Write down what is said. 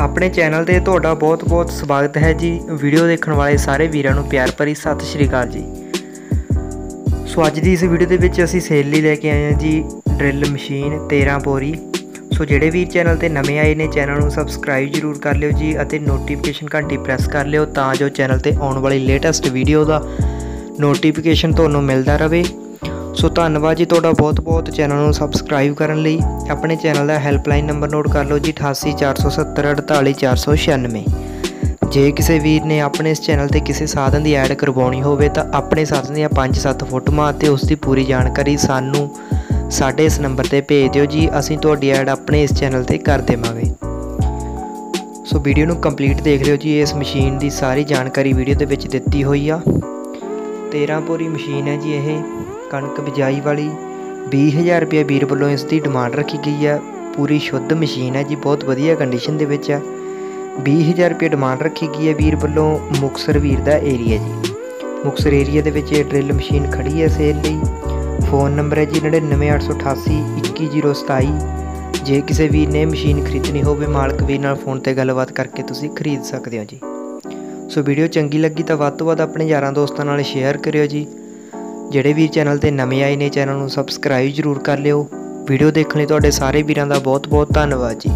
ਆਪਣੇ ਚੈਨਲ ਤੇ ਤੁਹਾਡਾ ਬਹੁਤ-ਬਹੁਤ ਸਵਾਗਤ ਹੈ ਜੀ। ਵੀਡੀਓ ਦੇਖਣ ਵਾਲੇ ਸਾਰੇ ਵੀਰਾਂ ਨੂੰ ਪਿਆਰ ਭਰੀ ਸਤਿ ਸ਼੍ਰੀ ਅਕਾਲ ਜੀ। ਸੋ ਅੱਜ ਦੀ ਇਸ ਵੀਡੀਓ ਦੇ ਵਿੱਚ ਅਸੀਂ ਸੇਲ ਲਈ ਲੈ ਕੇ ਆਏ ਹਾਂ ਜੀ ਡਰਿਲ ਮਸ਼ੀਨ 13 ਪੋਰੀ। ਸੋ ਜਿਹੜੇ ਵੀ ਚੈਨਲ ਤੇ ਨਵੇਂ ਆਏ ਨੇ, ਚੈਨਲ ਨੂੰ ਸਬਸਕ੍ਰਾਈਬ ਜਰੂਰ ਕਰ ਲਿਓ ਜੀ ਅਤੇ ਨੋਟੀਫਿਕੇਸ਼ਨ ਘੰਟੀ ਪ੍ਰੈਸ ਕਰ ਲਿਓ ਤਾਂ ਜੋ ਚੈਨਲ ਤੇ ਆਉਣ ਵਾਲੀ ਲੇਟੈਸਟ ਵੀਡੀਓ ਦਾ ਨੋਟੀਫਿਕੇਸ਼ਨ ਤੁਹਾਨੂੰ ਮਿਲਦਾ ਰਹੇ। ਸੋ ਧੰਨਵਾਦ ਜੀ ਤੁਹਾਡਾ ਬਹੁਤ-ਬਹੁਤ ਚੈਨਲ ਨੂੰ ਸਬਸਕ੍ਰਾਈਬ ਕਰਨ ਲਈ। ਆਪਣੇ ਚੈਨਲ ਦਾ ਹੈਲਪਲਾਈਨ ਨੰਬਰ ਨੋਟ ਕਰ ਲਓ ਜੀ 8847748496 ਜੇ ਕਿਸੇ ਵੀਰ ਨੇ ਆਪਣੇ ਇਸ ਚੈਨਲ ਤੇ ਕਿਸੇ ਸਾਧਨ ਦੀ ਐਡ ਕਰਵਾਉਣੀ ਹੋਵੇ, ਤਾਂ ਆਪਣੇ ਸਾਧਨ ਦੀਆਂ 5-7 ਫੋਟੋਆਂ ਅਤੇ ਉਸ ਦੀ ਪੂਰੀ ਜਾਣਕਾਰੀ ਸਾਨੂੰ ਸਾਡੇ ਇਸ ਨੰਬਰ ਤੇ ਭੇਜ ਦਿਓ ਜੀ, ਅਸੀਂ ਤੁਹਾਡੀ ਐਡ ਆਪਣੇ ਇਸ ਚੈਨਲ ਤੇ ਕਰ ਦੇਵਾਂਗੇ। ਸੋ ਵੀਡੀਓ ਨੂੰ ਕੰਪਲੀਟ ਦੇਖ ਲਿਓ ਜੀ, ਇਸ ਮਸ਼ੀਨ ਦੀ ਸਾਰੀ ਜਾਣਕਾਰੀ ਵੀਡੀਓ ਦੇ ਵਿੱਚ ਦਿੱਤੀ ਹੋਈ ਆ। 13 ਪੂਰੀ ਮਸ਼ੀਨ ਹੈ ਜੀ ਇਹ। ਕਣਕ ਬਿਜਾਈ ਵਾਲੀ 20000 ਰੁਪਏ ਵੀਰ ਵੱਲੋਂ ਇਸ ਦੀ ਡਿਮਾਂਡ ਰੱਖੀ ਗਈ ਹੈ। ਪੂਰੀ ਸ਼ੁੱਧ ਮਸ਼ੀਨ ਹੈ ਜੀ, ਬਹੁਤ ਵਧੀਆ ਕੰਡੀਸ਼ਨ ਦੇ ਵਿੱਚ ਹੈ। 20000 ਰੁਪਏ ਡਿਮਾਂਡ ਰੱਖੀ ਗਈ ਹੈ ਵੀਰ ਵੱਲੋਂ ਮੁਕਸਰ ਵੀਰ ਦਾ ਏਰੀਆ ਜੀ। ਮੁਕਸਰ ਏਰੀਆ ਦੇ ਵਿੱਚ ਇਹ ਡਰਿਲ ਮਸ਼ੀਨ ਖੜੀ ਹੈ ਸੇਲ ਲਈ। ਫੋਨ ਨੰਬਰ ਹੈ ਜੀ 99888 21027 ਜੇ ਕਿਸੇ ਵੀਰ ਨੇ ਮਸ਼ੀਨ ਖਰੀਦਣੀ ਹੋਵੇ, ਮਾਲਕ ਵੀਰ ਨਾਲ ਫੋਨ ਤੇ ਗੱਲਬਾਤ ਕਰਕੇ ਤੁਸੀਂ ਖਰੀਦ ਸਕਦੇ ਹੋ ਜੀ। ਸੋ ਵੀਡੀਓ ਚੰਗੀ ਲੱਗੀ ਤਾਂ ਵੱਧ ਤੋਂ ਵੱਧ ਆਪਣੇ ਯਾਰਾਂ ਦੋਸਤਾਂ ਨਾਲ ਸ਼ੇਅਰ ਕਰਿਓ ਜੀ। ਜਿਹੜੇ ਵੀਰ ਚੈਨਲ ਤੇ ਨਵੇਂ ਆਏ ਨੇ, ਚੈਨਲ ਨੂੰ ਸਬਸਕ੍ਰਾਈਬ ਜ਼ਰੂਰ ਕਰ ਲਿਓ। ਵੀਡੀਓ ਦੇਖਣ ਲਈ ਤੁਹਾਡੇ ਸਾਰੇ ਵੀਰਾਂ ਦਾ ਬਹੁਤ ਬਹੁਤ ਧੰਨਵਾਦ ਜੀ।